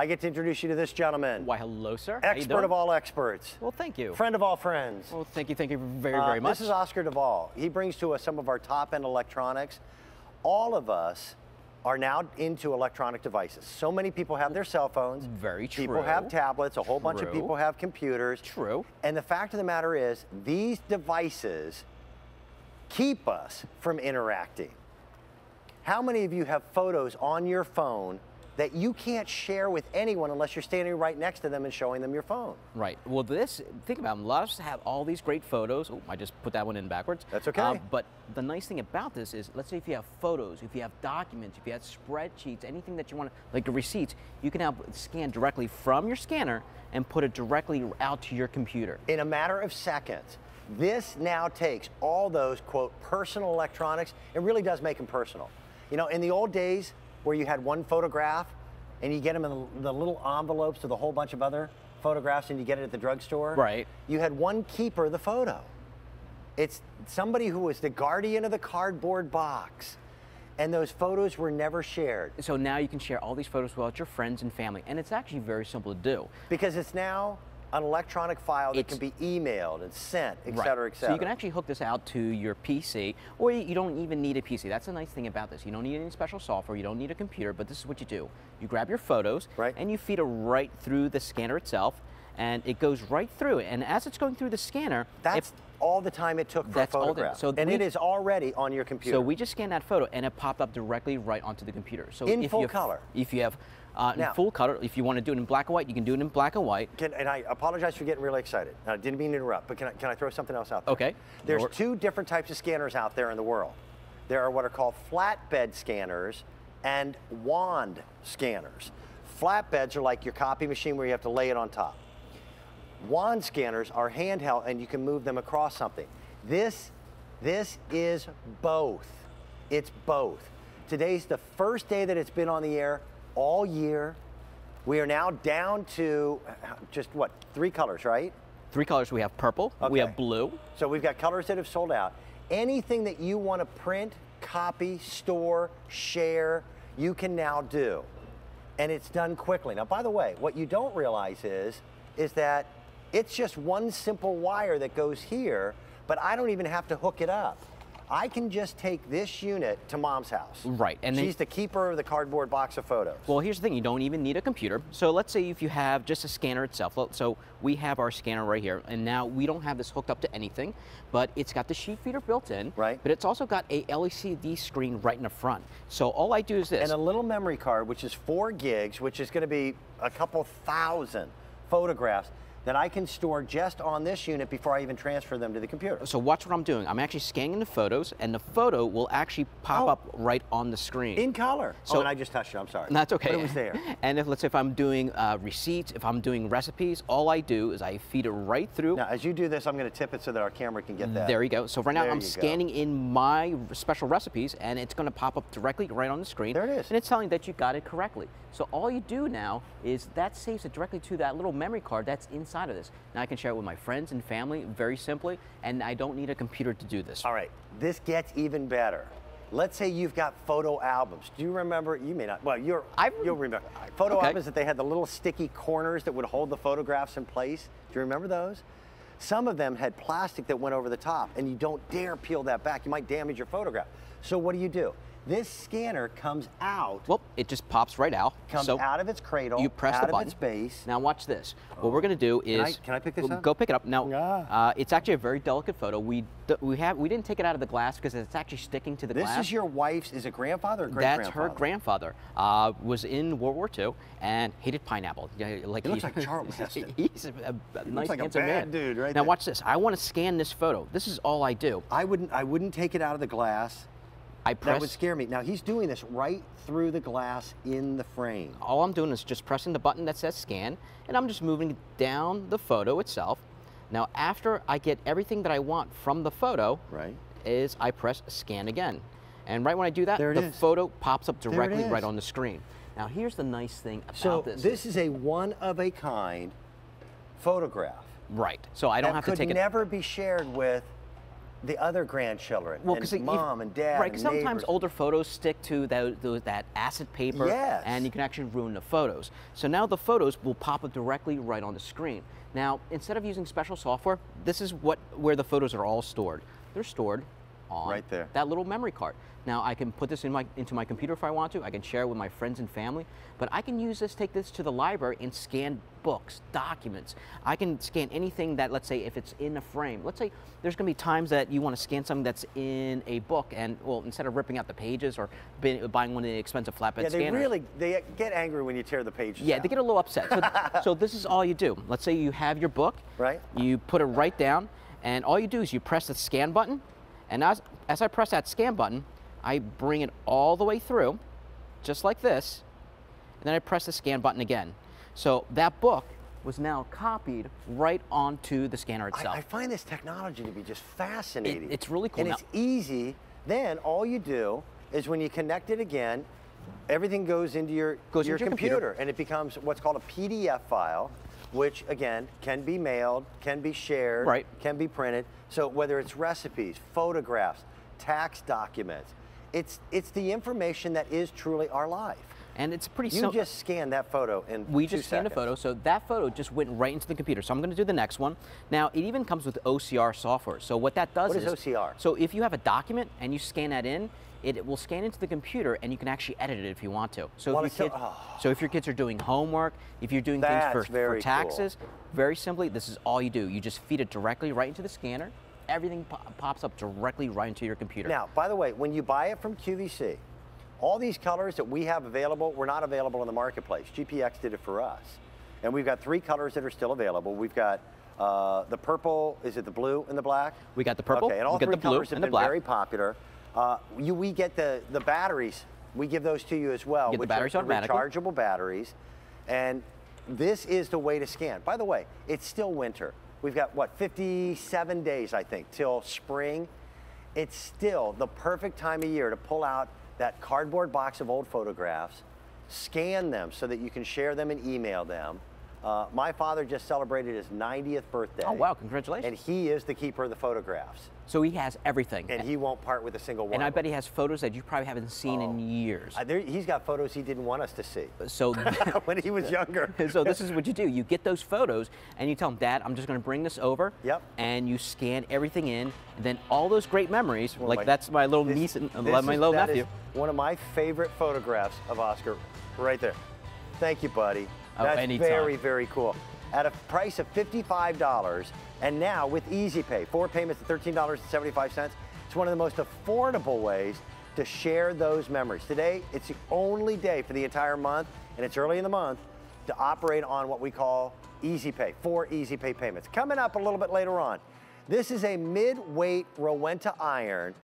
I get to introduce you to this gentleman. Why, hello, sir. Expert of all experts. Well, thank you. Friend of all friends. Well, thank you, thank you very, Uh, very much. This is Oscar Duvall. He brings to us some of our top end electronics. All of us are now into electronic devices. So many people have their cell phones. Very true. People have tablets. A whole bunch of people have computers. True. And the fact of the matter is, these devices keep us from interacting. How many of you have photos on your phone that you can't share with anyone unless you're standing right next to them and showing them your phone? Right. Well, this, think about it. A lot of us have all these great photos. Oh, I just put that one in backwards. That's okay. Uh, but the nice thing about this is, let's say if you have photos, if you have documents, if you have spreadsheets, anything that you want, like receipts, you can now scan directly from your scanner and put it directly out to your computer. in a matter of seconds. This now takes all those, quote, personal electronics and really does make them personal. You know, in the old days where you had one photograph and you get them in the, little envelopes with a whole bunch of other photographs and you get it at the drugstore. Right. You had one keeper of the photo. It's somebody who was the guardian of the cardboard box. And those photos were never shared So now you can share all these photos with your friends and family, and it's actually very simple to do. because it's now an electronic file that It's- can be emailed and sent, et Right. cetera, et cetera. So you can actually hook this out to your PC, or you don't even need a PC. That's the nice thing about this. You don't need any special software. You don't need a computer. But this is what you do: you grab your photos, Right. and you feed it right through the scanner itself, and it goes right through. And as it's going through the scanner, That's it- all the time it took for That's a photograph. so and we- it is already on your computer. so we just scanned that photo, and it popped up directly right onto the computer. So In if full you have, color. If you have uh, in Now- full color, if you want to do it in black and white, you can do it in black and white. Can, and I apologize for getting really excited. I didn't mean to interrupt, but can I, can I throw something else out there? Okay. There's two different types of scanners out there in the world. There are what are called flatbed scanners and wand scanners. Flatbeds are like your copy machine where you have to lay it on top. Wand scanners are handheld and you can move them across something. This, this is both. It's both. Today's the first day that it's been on the air all year. We are now down to uh, just what, three colors, right? Three colors. We have purple. okay. We have blue. So we've got colors that have sold out. Anything that you want to print, copy, store, share, you can now do. And it's done quickly. Now, by the way, what you don't realize is, is that it's just one simple wire that goes here, but I don't even have to hook it up. I can just take this unit to mom's house. Right, and she's the keeper of the cardboard box of photos. Well, here's the thing, you don't even need a computer. So let's say if you have just a scanner itself. So we have our scanner right here, and now we don't have this hooked up to anything, but it's got the sheet feeder built in. Right. But it's also got a LCD screen right in the front. So all I do is this. and a little memory card, which is four gigs, which is going to be a couple thousand photographs that I can store just on this unit before I even transfer them to the computer. so watch what I'm doing. I'm actually scanning the photos, and the photo will actually pop Oh. up right on the screen. In color. So- oh, and I just touched it. I'm sorry. That's okay. But it was there. And if let's say if I'm doing uh, receipts, if I'm doing recipes, all I do is I feed it right through. Now, as you do this, I'm going to tip it so that our camera can get that. There you go. So right now There I'm you go. scanning in my special recipes and it's going to pop up directly right on the screen. There it is. And it's telling that you got it correctly. So all you do now is that saves it directly to that little memory card that's inside of this. Now I can share it with my friends and family very simply and I don't need a computer to do this. All right, this gets even better. Let's say you've got photo albums. Do you remember? You may not. Well, you're. I've- you'll remember photo Okay. albums that they had the little sticky corners that would hold the photographs in place. Do you remember those? Some of them had plastic that went over the top, and you don't dare peel that back. You might damage your photograph. So what do you do? This scanner comes out, Well, it just pops right out. comes so out of its cradle, you press out the of button. its base. Now watch this. What we're going to do is I- can I pick this Well, up? Go pick it up. Now Ah. uh, it's actually a very delicate photo. We we have we didn't take it out of the glass because it's actually sticking to the This glass. This is your wife's. Is it grandfather or great That's grandfather? her grandfather. Uh, was in World War II and hated pineapple. Yeah, Like He looks like Charlton Heston. He's a, a, a nice, like a handsome bad man. dude right now there. watch this. I want to scan this photo. This is all I do. I wouldn't. I wouldn't take it out of the glass. I That would scare me. Now he's doing this right through the glass in the frame. all I'm doing is just pressing the button that says scan, and I'm just moving down the photo itself. Now, after I get everything that I want from the photo, Right. is I press scan again. And right when I do that, the is. photo pops up directly right on the screen. Now, here's the nice thing about So this. this is a one of a kind photograph. right. So I don't have to take it. It could never be shared with the other grandchildren Well, and 'cause if- mom and dad right? Because sometimes older photos stick to that, those, that acid paper, Yes. and you can actually ruin the photos. So now the photos will pop up directly right on the screen. Now, instead of using special software, this is what where the photos are all stored. They're stored on Right there. that little memory card. Now I can put this in my into my computer if I want to. I can share it with my friends and family. But I can use this, take this to the library and scan books, documents. I can scan anything that, let's say, if it's in a frame. Let's say there's going to be times that you want to scan something that's in a book, and well, instead of ripping out the pages or buying one of the expensive flatbed yeah, they scanners. really they get angry when you tear the pages Yeah, out. they get a little upset. So, so this is all you do. Let's say you have your book. Right. You put it right down, and all you do is you press the scan button, and as, as I press that scan button, I bring it all the way through, just like this, and then I press the scan button again. So that book was now copied right onto the scanner itself. I find this technology to be just fascinating. it's really cool. And Now- it's easy. Then all you do is when you connect it again, everything goes into your, Goes your into your computer, computer. and it becomes what's called a PDF file, which again can be mailed, can be shared, Right. can be printed. So whether it's recipes, photographs, tax documents, it's it's the information that is truly our life. And it's pretty simple. You just scan that photo and We just scanned a photo, so that photo just went right into the computer. So I'm going to do the next one. Now, it even comes with OCR software. So what that does is. What is OCR? So if you have a document and you scan that in, it, it will scan into the computer, and you can actually edit it if you want to. So Well, if your so- kids, oh. Ah. so if your kids are doing homework, if you're doing things That's for, very for cool. taxes, very simply, this is all you do. You just feed it directly right into the scanner. Everything po- pops up directly right into your computer. Now, by the way, when you buy it from QVC, all these colors that we have available were not available in the marketplace. GPX did it for us. And we've got three colors that are still available. We've got uh, the purple, is it the blue and the black? We got the purple, Okay, and all we got three the blue colors have and the been black. very popular. Uh, you, we get the, the batteries. We give those to you as well, You get the which batteries are automatically. rechargeable batteries. And this is the way to scan. By the way, it's still winter. We've got, what, 57 days, I think, till spring. It's still the perfect time of year to pull out that cardboard box of old photographs, scan them so that you can share them and email them. Uh, my father just celebrated his 90th birthday. Oh, wow, congratulations. And he is the keeper of the photographs. so he has everything. And he won't part with a single one. and I bet he has photos that you probably haven't seen in years. Uh, there, he's got photos he didn't want us to see so when he was younger. so this is what you do. You get those photos and you tell him, Dad, I'm just going to bring this over. Yep. And you scan everything in, and then all those great memories, of like my- that's my little this- niece and uh, my little nephew. one of my favorite photographs of Oscar, right there. Thank you, buddy. Oh, That's anytime. very, very cool. At a price of $55, and now with Easy Pay, four payments of $13.75, it's one of the most affordable ways to share those memories. Today, it's the only day for the entire month, and it's early in the month, to operate on what we call Easy Pay, four Easy Pay payments. Coming up a little bit later on, this is a mid-weight Rowenta iron